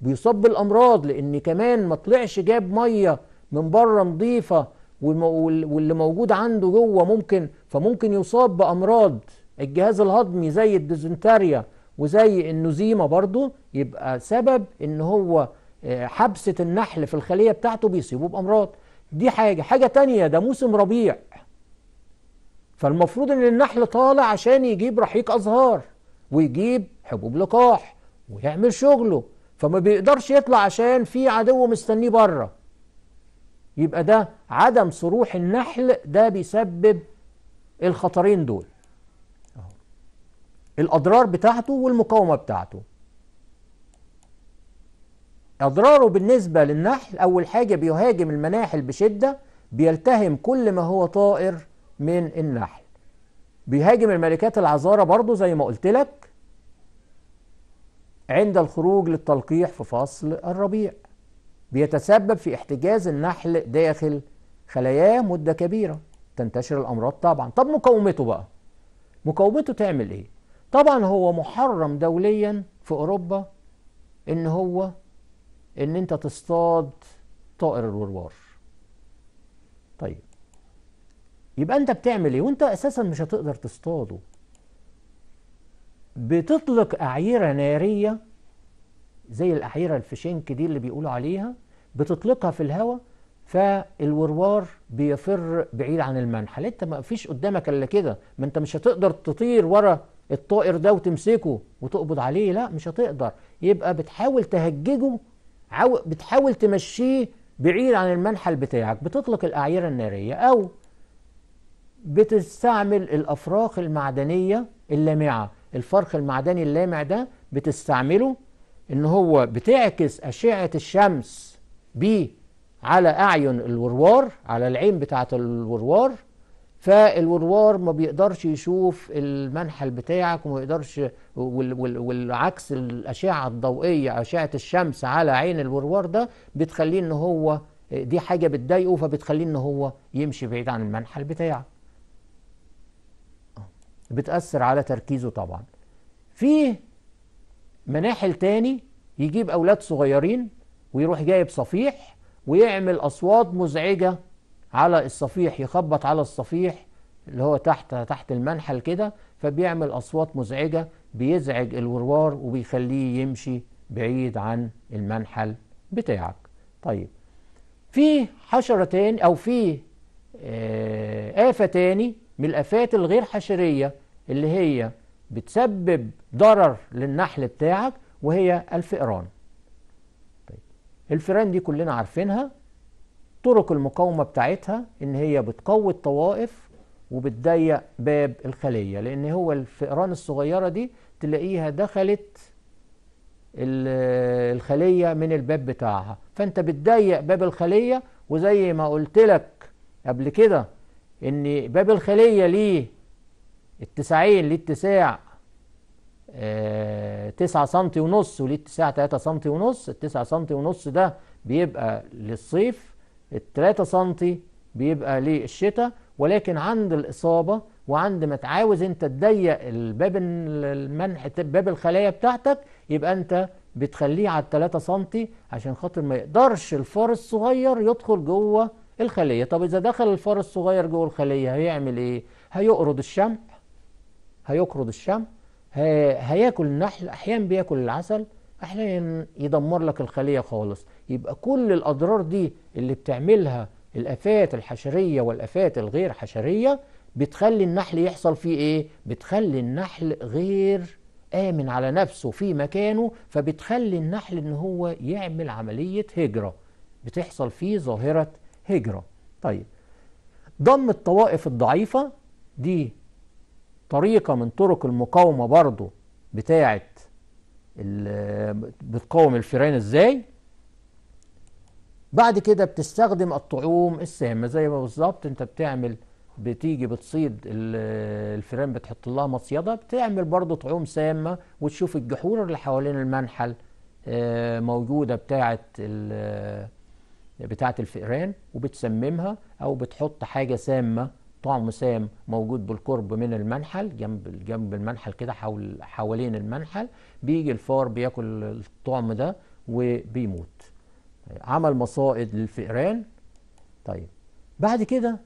بيصاب بالأمراض لأن كمان ما طلعش جاب مية من بره نظيفة واللي موجود عنده جوه ممكن فممكن يصاب بأمراض. الجهاز الهضمي زي الديزنتريا وزي النزيمة برضو يبقى سبب إن هو حبسة النحل في الخلية بتاعته بيصيبه بأمراض. دي حاجة حاجة تانية ده موسم ربيع. فالمفروض إن النحل طالع عشان يجيب رحيق أزهار ويجيب حبوب لقاح ويعمل شغله. فما بيقدرش يطلع عشان في عدو مستنيه بره. يبقى ده عدم صروح النحل ده بيسبب الخطرين دول. الأضرار بتاعته والمقاومة بتاعته. أضراره بالنسبة للنحل أول حاجة بيهاجم المناحل بشدة بيلتهم كل ما هو طائر من النحل. بيهاجم الملكات العذارة برضو زي ما قلت لك عند الخروج للتلقيح في فصل الربيع. بيتسبب في احتجاز النحل داخل خلاياه مدة كبيرة. تنتشر الأمراض طبعا. طب مقاومته بقى؟ مقاومته تعمل إيه؟ طبعا هو محرم دوليا في أوروبا إن هو إن أنت تصطاد طائر الوروار. طيب. يبقى أنت بتعمل إيه؟ وأنت أساسا مش هتقدر تصطاده. بتطلق أعيرة نارية زي الأعيرة الفشنك دي اللي بيقولوا عليها بتطلقها في الهواء فالوروار بيفر بعيد عن المنحل أنت ما فيش قدامك إلا كده. ما أنت مش هتقدر تطير ورا الطائر ده وتمسكه وتقبض عليه. لا مش هتقدر. يبقى بتحاول تهججه عو... بتحاول تمشيه بعيد عن المنحل بتاعك بتطلق الأعيرة النارية أو بتستعمل الأفراخ المعدنية اللامعة. الفرخ المعدني اللامع ده بتستعمله إن هو بتعكس أشعة الشمس بيه على أعين الوروار على العين بتاعة الوروار فالوروار ما بيقدرش يشوف المنحل بتاعك وما يقدرش والعكس الأشعة الضوئية أشعة الشمس على عين الوروار ده بتخليه إن هو دي حاجة بتضايقه فبتخليه إن هو يمشي بعيد عن المنحل بتاعك بتأثر على تركيزه طبعا. في مناحل تاني يجيب أولاد صغيرين ويروح جايب صفيح ويعمل أصوات مزعجة على الصفيح يخبط على الصفيح اللي هو تحت تحت المنحل كده فبيعمل أصوات مزعجة بيزعج الوروار وبيخليه يمشي بعيد عن المنحل بتاعك. طيب في حشرة تاني أو في آفة تاني من الآفات الغير حشرية اللي هي بتسبب ضرر للنحل بتاعك وهي الفئران. طيب الفئران دي كلنا عارفينها. طرق المقاومة بتاعتها إن هي بتقوي الطوائف وبتضيق باب الخلية لأن هو الفئران الصغيرة دي تلاقيها دخلت الخلية من الباب بتاعها. فأنت بتضيق باب الخلية وزي ما قلت لك قبل كده إن باب الخلية ليه اتساعين ليه اتساع آه تسعة سنتي ونص وليه اتساع تلاتة سنتي ونص. التسعة سنتي ونص ده بيبقى للصيف التلاتة سنتي بيبقى للشتاء ولكن عند الإصابة وعند ما تعاوز انت تضيق الباب المنح باب الخلايا بتاعتك يبقى انت بتخليه على التلاتة سنتي عشان خاطر ما يقدرش الفار الصغير يدخل جوه الخلية طب إذا دخل الفار الصغير جوه الخلية هيعمل إيه؟ هيقرض الشمع هيقرض الشمع هي... هياكل النحل أحيانا بياكل العسل أحيانا يدمر لك الخلية خالص يبقى كل الأضرار دي اللي بتعملها الآفات الحشرية والآفات الغير حشرية بتخلي النحل يحصل فيه إيه؟ بتخلي النحل غير آمن على نفسه في مكانه فبتخلي النحل إن هو يعمل عملية هجرة. بتحصل فيه ظاهرة هجرة. طيب ضم الطوائف الضعيفة دي طريقة من طرق المقاومة برضو بتاعة بتقاوم الفيران إزاي؟ بعد كده بتستخدم الطعوم السامة زي ما بالظبط انت بتعمل بتيجي بتصيد الفيران بتحط لها مصيدة بتعمل برضو طعوم سامة وتشوف الجحور اللي حوالين المنحل موجودة بتاعة بتاعة الفئران وبتسممها أو بتحط حاجة سامة طعم سام موجود بالقرب من المنحل جنب جنب المنحل كده حول حوالين المنحل. بيجي الفار بياكل الطعم ده وبيموت. عمل مصائد للفئران. طيب بعد كده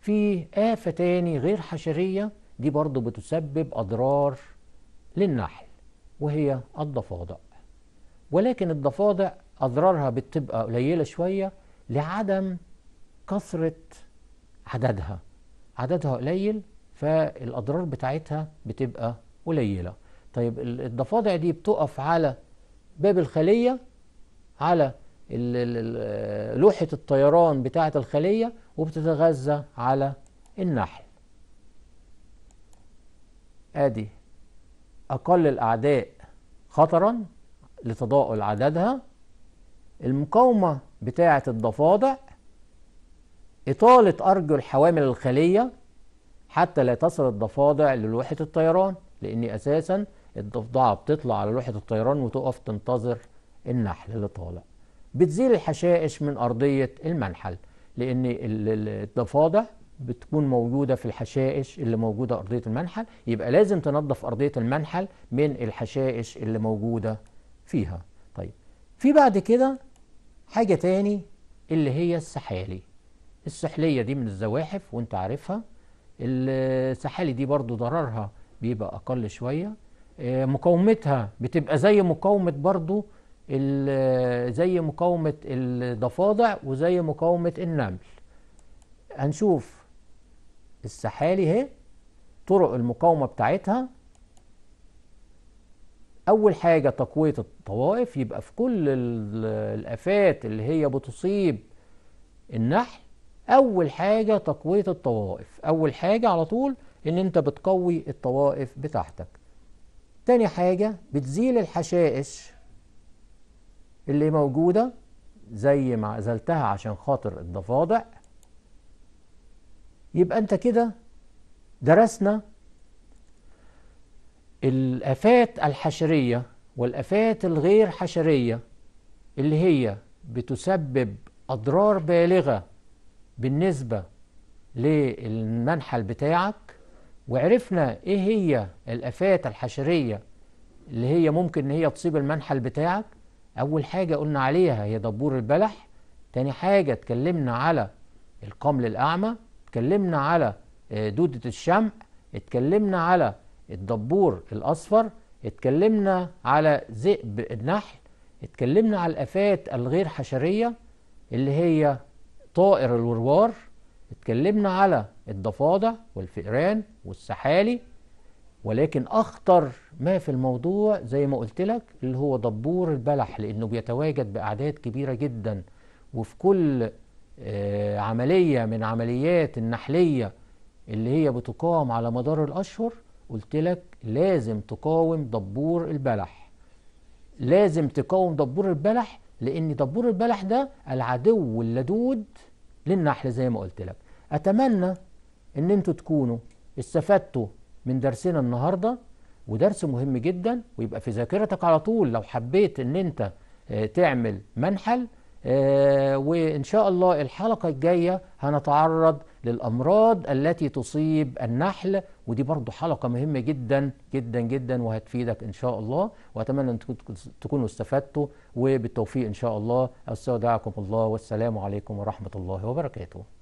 في آفة تاني غير حشرية دي برضو بتسبب أضرار للنحل وهي الضفادع. ولكن الضفادع أضرارها بتبقى قليلة شوية لعدم كثرة عددها. عددها قليل فالأضرار بتاعتها بتبقى قليلة. طيب الضفادع دي بتقف على باب الخلية على لوحة الطيران بتاعة الخلية وبتتغذى على النحل. آدي أقل الأعداء خطرا لتضاؤل عددها المقاومة بتاعة الضفادع إطالة أرجل حوامل الخلية حتى لا تصل الضفادع للوحة الطيران لأن أساسا الضفدعة بتطلع على لوحة الطيران وتقف تنتظر النحل اللي طالع. بتزيل الحشائش من أرضية المنحل لأن الضفادع بتكون موجودة في الحشائش اللي موجودة أرضية المنحل. يبقى لازم تنظف أرضية المنحل من الحشائش اللي موجودة فيها. طيب في بعد كده حاجة تاني اللي هي السحالي. السحلية دي من الزواحف وأنت عارفها. السحالي دي برضو ضررها بيبقى أقل شوية. مقاومتها بتبقى زي مقاومة برضو زي مقاومة الضفادع وزي مقاومة النمل. هنشوف السحالي اهي طرق المقاومة بتاعتها. أول حاجة تقوية الطوائف يبقى في كل الآفات اللي هي بتصيب النحل أول حاجة تقوية الطوائف. أول حاجة على طول إن أنت بتقوي الطوائف بتاعتك. تاني حاجة بتزيل الحشائش. اللي موجودة زي ما عزلتها عشان خاطر الضفادع. يبقى أنت كده درسنا الآفات الحشرية والآفات الغير حشرية اللي هي بتسبب أضرار بالغة بالنسبة للمنحل بتاعك. وعرفنا إيه هي الآفات الحشرية اللي هي ممكن إن هي تصيب المنحل بتاعك. أول حاجة قلنا عليها هي دبور البلح تاني حاجة اتكلمنا على القمل الأعمى اتكلمنا على دودة الشمع اتكلمنا على الدبور الأصفر اتكلمنا على ذئب النحل اتكلمنا على الآفات الغير حشرية اللي هي طائر الوروار اتكلمنا على الضفادع والفئران والسحالي ولكن أخطر ما في الموضوع زي ما قلت لك اللي هو دبور البلح لأنه بيتواجد بأعداد كبيرة جدا. وفي كل عملية من عمليات النحلية اللي هي بتقام على مدار الأشهر قلت لك لازم تقاوم دبور البلح. لازم تقاوم دبور البلح لأن دبور البلح ده العدو اللدود للنحل زي ما قلت لك. أتمنى أن أنتوا تكونوا استفدتوا من درسنا النهاردة ودرس مهم جدا ويبقى في ذاكرتك على طول لو حبيت أن أنت تعمل منحل آه وإن شاء الله الحلقة الجاية هنتعرض للأمراض التي تصيب النحل ودي برضو حلقة مهمة جدا جدا جدا وهتفيدك إن شاء الله وأتمنى أن تكونوا استفدتوا وبالتوفيق إن شاء الله أستودعكم الله والسلام عليكم ورحمة الله وبركاته.